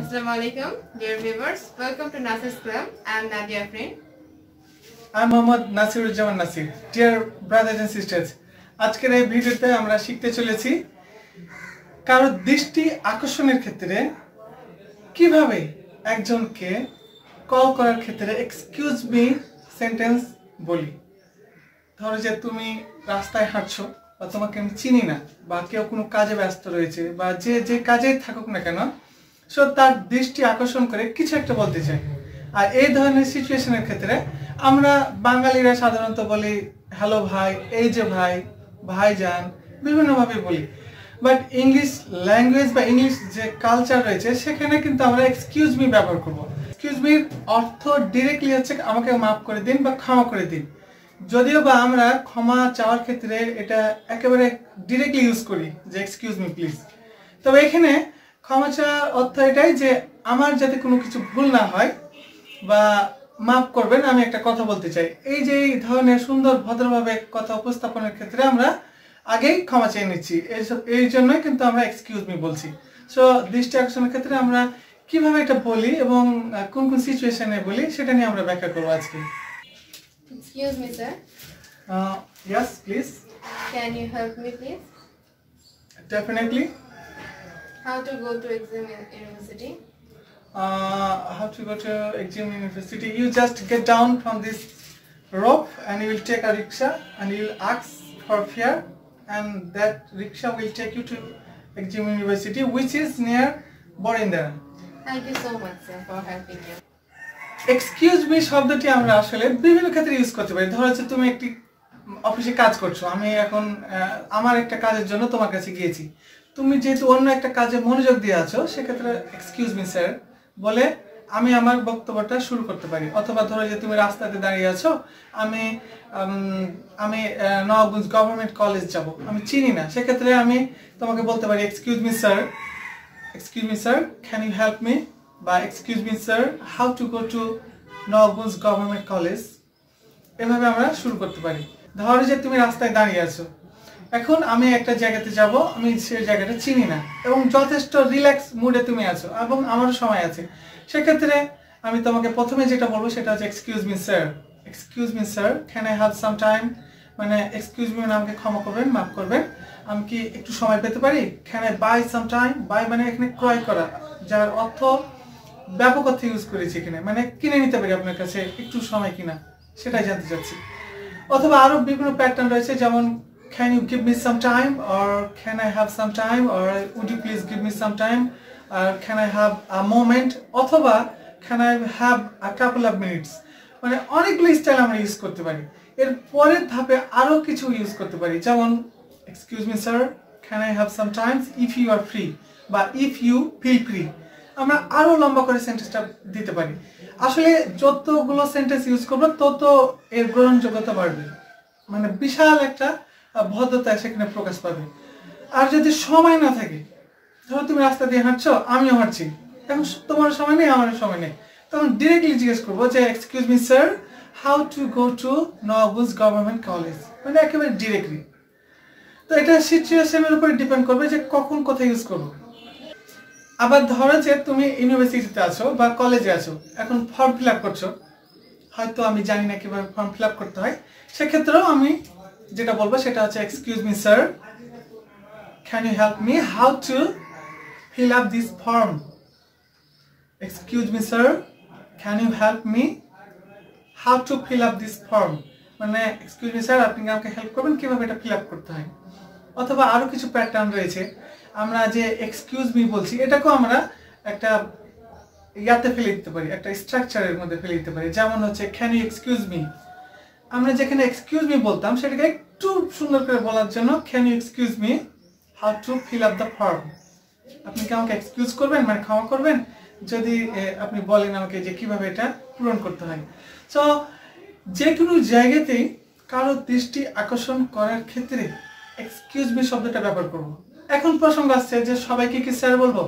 Assalamu dear viewers. Welcome to Nasir's Club. Nadia Nasiruzzaman Nasir dear brothers and sisters আজকের এই ভিডিওতে আমরা শিখতে চলেছি কারও দৃষ্টি আকর্ষণের ক্ষেত্রে কীভাবে একজনকে কল করার ক্ষেত্রে এক্সকিউজ মি সেন্টেন্স বলি ধরো যে তুমি রাস্তায় হাঁটছো বা তোমাকে আমি চিনি না বা কেউ কোনো কাজে ব্যস্ত রয়েছে বা যে যে কাজেই থাকুক না কেন সো তার দৃষ্টি আকর্ষণ করে কিছু একটা বলতে চাই। আর এই ধরনের সিচুয়েশনের ক্ষেত্রে আমরা বাঙালিরা সাধারণত বলি হ্যালো ভাই, এই যে ভাই ভাই ভাইজান, বিভিন্নভাবে বলি। বাট ইংলিশ ল্যাঙ্গুয়েজ বা ইংলিশ যে কালচার রয়েছে, সেখানে কিন্তু আমরা এক্সকিউজ মি ব্যবহার করব। এক্সকিউজ মির অর্থ ডিরেক্টলি হচ্ছে আমাকে মাফ করে দিন বা ক্ষমা করে দিন। যদিও বা আমরা ক্ষমা চাওয়ার ক্ষেত্রে এটা একেবারে ডিরেক্টলি ইউজ করি যে এক্সকিউজ মি প্লিজ তবে এখানে ক্ষমা চাওয়ার অর্থ এটাই যে আমার যাতে কোনো কিছু ভুল না হয় বা মাফ করবেন আমি একটা কথা বলতে চাই। এই যে এই ধরনের সুন্দর ভদ্রভাবে কথা উপস্থাপনের ক্ষেত্রে আমরা আগেই ক্ষমা চেয়ে নিচ্ছি। এই জন্যই কিন্তু আমরা এক্সকিউজ মি বলছি। সো দৃষ্টি আকর্ষণের ক্ষেত্রে আমরা কীভাবে এটা বলি এবং কোন কোন সিচুয়েশনে বলি সেটা নিয়ে আমরা ব্যাখ্যা করব আজকে। Excuse me, sir. Yes please Can you help me, please? Definitely How to go to exam university? uh, how to go to Exim University. You just get down from this rope and you will take a rickshaw and you will ask for fare and that rickshaw will take you to Exim University which is near Borindara. Thank you so much, sir, for helping me. Excuse me শব্দটি আমরা আসলে বিভিন্ন ক্ষেত্রে use করতে পারি ধরো হচ্ছে তুমি একটি অফিসে কাজ করছ আমি এখন আমার একটা কাজের জন্য তোমার কাছে গিয়েছি তুমি যেহেতু অন্য একটা কাজে মনোযোগ দিয়ে আছো সেক্ষেত্রে এক্সকিউজ মি স্যার বলে আমি আমার বক্তব্যটা শুরু করতে পারি। অথবা ধরো যে তুমি রাস্তাতে দাঁড়িয়ে আছো আমি আমি আহ, নবাবগঞ্জ গভর্নমেন্ট কলেজ যাব। আমি চিনি না সেক্ষেত্রে আমি তোমাকে বলতে পারি excuse me sir excuse me sir can you help me বা excuse me sir how to go to Nabaganj government college এভাবে আমরা শুরু করতে পারি। ধরো যে তুমি রাস্তায় দাঁড়িয়ে আছো এখন আমি একটা জায়গাতে যাব, আমি সেই জায়গাটা চিনি না। এবং যথেষ্ট রিল্যাক্স মুডে তুমি আছো, এবং আমারও সময় আছে। সেক্ষেত্রে আমি তোমাকে প্রথমে যেটা বলব, সেটা হচ্ছে excuse me sir excuse me sir can I have some time মানে এক্সকিউজ মি আমাকে ক্ষমা করবেন, মাফ করবেন। আমি কি একটু সময় পেতে পারি? Can I buy some time buy মানে এখানে ক্রয় করা, যার অর্থ ব্যাপক অর্থে ইউজ করেছি এখানে। মানে কিনে নিতে পারি আপনার কাছে একটু সময় কিনা, সেটাই জানতে চাচ্ছি। অথবা আরও বিভিন্ন প্যাটার্ন রয়েছে, যেমন can you give me some time or can I have some time or would you please give me some time R can I have a moment অথবা can I have a couple of minutes মানে অনেকগুলো style আমরা use করতে পারি। এর পরের ধাপে আরও কিছু ইউজ করতে পারি। যেমন excuse me sir can I have some times if you are free বা ইফ ইউ ফিল ফ্রি আমরা আরও লম্বা করে সেন্টেন্সটা দিতে পারি। আসলে যতগুলো সেন্টেন্স ইউজ করব, তত এর গ্রহণযোগ্যতা বাড়বে। মানে বিশাল একটা ভদ্রতা সেখানে প্রকাশ পাবে। আর যদি সময় না থাকে, ধরো তুমি রাস্তা দিয়ে হাঁটছো, আমিও হাঁটছি। এখন তোমার সময় নেই আমার সময় নেই। তখন ডিরেক্টলি জিজ্ঞেস করব যে excuse me sir how to go to নবুজ government college মানে একেবারে ডিরেক্টলি তো এটা সিচুয়েশনের উপরে ডিপেন্ড করবে যে কখন কোথায় ইউজ করব। আবার ধরো যে তুমি ইউনিভার্সিটিতে আছো বা কলেজে আছো, এখন ফর্ম ফিল আপ করছ। হয়তো আমি জানি না কীভাবে ফর্ম ফিল আপ করতে হয়। সেক্ষেত্রেও আমি যেটা বলব সেটা হচ্ছে excuse me sir can you help me how to fill up this form excuse me sir can you help me how to fill up this form মানে এক্সকিউজ মি স্যার আপনি আমাকে হেল্প করবেন কীভাবে এটা ফিল আপ করতে হয়? অথবা আরও কিছু প্যাটার্ন রয়েছে। আমরা যে এক্সকিউজ মি বলছি, এটাকেও আমরা একটা ইয়াতে ফেলে দিতে পারি, একটা স্ট্রাকচারের মধ্যে ফেলে দিতে পারি। যেমন হচ্ছে ক্যান ইউ এক্সকিউজ মি আমরা যেখানে এক্সকিউজ মি বলতাম, সেটাকে একটু সুন্দর করে বলার জন্য can you excuse me how to fill up the form আপনি কি আমাকে এক্সকিউজ করবেন মানে ক্ষমা করবেন? যদি আপনি বলেন আমাকে যে কীভাবে এটা পূরণ করতে হয়। সো যে কোনো জায়গাতেই কারও দৃষ্টি আকর্ষণ করার ক্ষেত্রে এক্সকিউজ মি শব্দটা ব্যবহার করব। এখন প্রসঙ্গ আসছে যে সবাইকে কি স্যার বলব?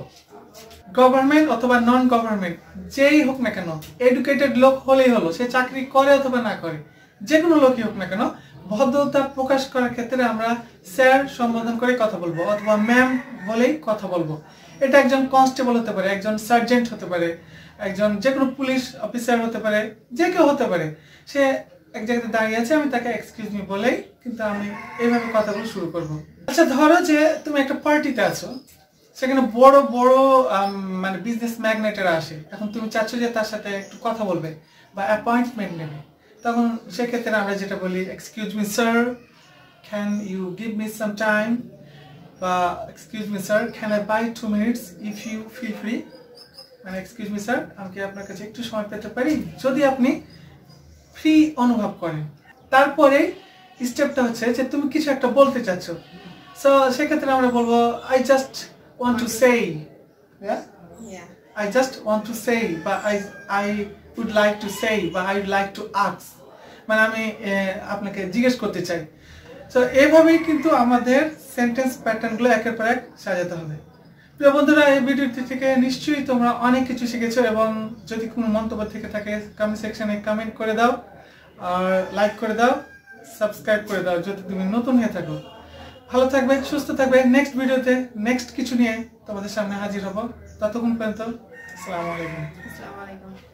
গভর্নমেন্ট অথবা নন গভর্নমেন্ট যেই হোক না কেন এডুকেটেড লোক হলেই হলো, সে চাকরি করে অথবা না করে। যে কোনো লোকই হোক না কেন, ভদ্রতা প্রকাশ করার ক্ষেত্রে আমরা স্যার সম্বোধন করে কথা বলব, অথবা ম্যাম বলেই কথা বলব। এটা একজন কনস্টেবল হতে পারে, একজন সার্জেন্ট হতে পারে, একজন যে কোনো পুলিশ অফিসার হতে পারে, যে কেউ হতে পারে। সে এক জায়গাতে দাঁড়িয়ে আছে, আমি তাকে এক্সকিউজ মি বলেই কিন্তু আমি এইভাবে কথাগুলো শুরু করব। আচ্ছা ধরো যে তুমি একটা পার্টিতে আছো, সেখানে বড় বড় মানে বিজনেস ম্যাগনেটেরা আসে। এখন তুমি চাচ্ছ যে তার সাথে একটু কথা বলবে বা অ্যাপয়েন্টমেন্ট নেবে। তখন সেক্ষেত্রে আমরা যেটা বলি excuse me sir can you give me some time বা excuse me sir can I buy two minutes if you feel free মানে এক্সকিউজ মি স্যার আমি কি আপনার কাছে একটু সময় পেতে পারি? যদি আপনি ফ্রি অনুভব করেন। তারপরে স্টেপটা হচ্ছে যে তুমি কিছু একটা বলতে চাচ্ছ। সো সেক্ষেত্রে আমরা বলব আই জাস্ট ওয়ান্ট টু সেই I just want to say বা I I would like to say বা I would like to ask. মানে আমি আপনাকে জিজ্ঞেস করতে চাই। তো এইভাবেই কিন্তু আমাদের সেন্টেন্স প্যাটার্নগুলো একের পর এক সাজাতে হবে। প্রিয় বন্ধুরা, এই ভিডিওটি থেকে নিশ্চয়ই তোমরা অনেক কিছু শিখেছো এবং যদি কোনো মন্তব্য থেকে থাকে কমেন্ট সেকশনে কমেন্ট করে দাও আর লাইক করে দাও সাবস্ক্রাইব করে দাও যদি তুমি নতুন হয়ে থাকো। ভালো থাকবে, সুস্থ থাকবে। নেক্সট ভিডিওতে নেক্সট কিছু নিয়ে তোমাদের সামনে হাজির হব। ততক্ষণ পর্যন্ত, আসসালামু আলাইকুম। Assalamu alaikum.